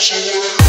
Russian